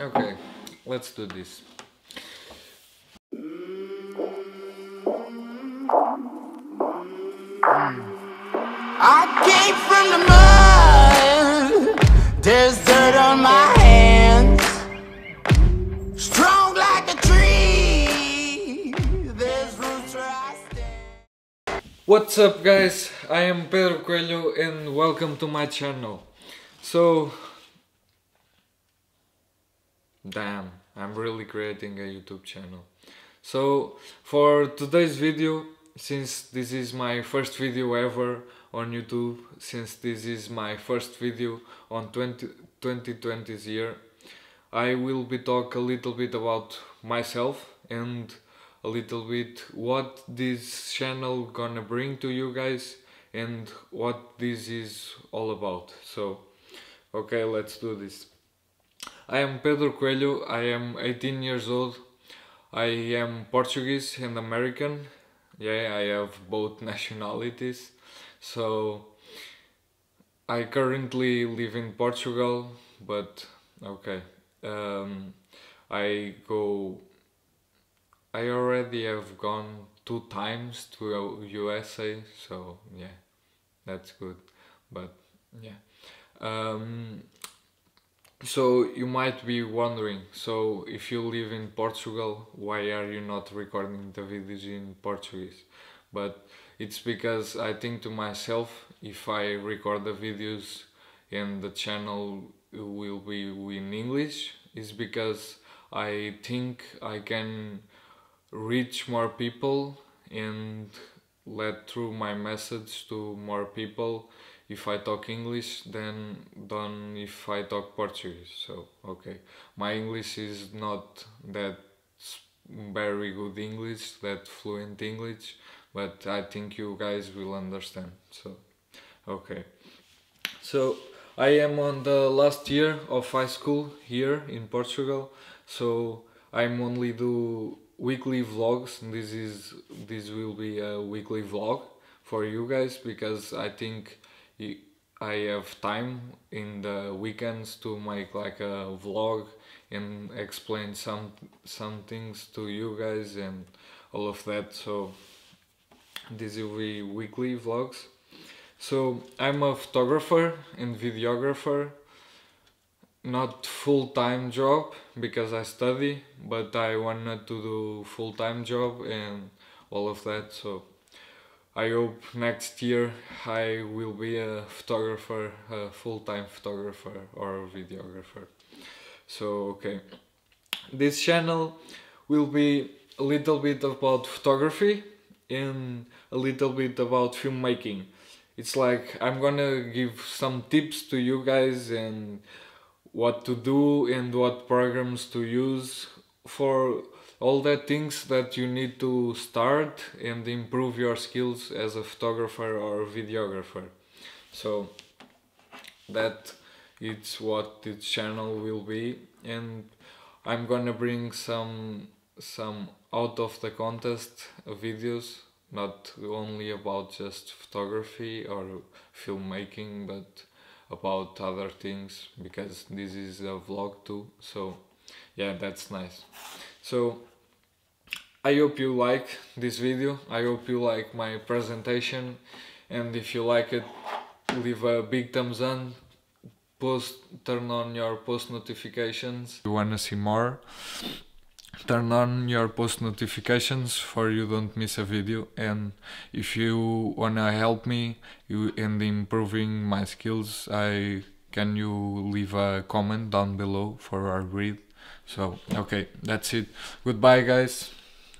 Okay, let's do this. I came from the mud. There's dirt on my hands. Strong like a tree. There's roots where I stand. What's up guys, I am Pedro Coelho and welcome to my channel. So, damn, I'm really creating a YouTube channel. So, for today's video, since this is my first video ever on YouTube, since this is my first video on 20, 2020's year, I will be talk a little bit about myself and a little bit what this channel gonna bring to you guys and what this is all about. So, okay, let's do this. I am Pedro Coelho, I am 18 years old. I am Portuguese and American. Yeah, I have both nationalities. So I currently live in Portugal, but okay. Um, I go. I already have gone two times to USA, so yeah, that's good. But yeah. Um, so you might be wondering, so if you live in Portugal, why are you not recording the videos in Portuguese? But it's because I think to myself, if I record the videos and the channel will be in English, it's because I think I can reach more people and let through my message to more people if I talk English than than if I talk Portuguese. So okay, my English is not that very good English, that fluent English, but I think you guys will understand. So okay, so I am on the last year of high school here in Portugal. So I'm only do weekly vlogs. This is this will be a weekly vlog for you guys because I think I have time in the weekends to make like a vlog and explain some some things to you guys and all of that. So these will be weekly vlogs. So I'm a photographer and videographer, not full time job because I study, but I wanted to do full time job and all of that. So I hope next year I will be a photographer, a full time photographer or videographer. So okay, this channel will be a little bit about photography and a little bit about filmmaking. It's like I'm gonna give some tips to you guys and what to do and what programs to use for all the things that you need to start and improve your skills as a photographer or videographer. So that it's what this channel will be. And I'm gonna bring some some out of the contest videos not only about just photography or filmmaking but about other things because this is a vlog too. So yeah that's nice. So I hope you like this video. I hope you like my presentation. And if you like it leave a big thumbs up. Post turn on your post notifications. If you wanna see more turn on your post notifications for you don't miss a video. And if you wanna help me in improving my skills i can you leave a comment down below for our read? So okay that's it. Goodbye guys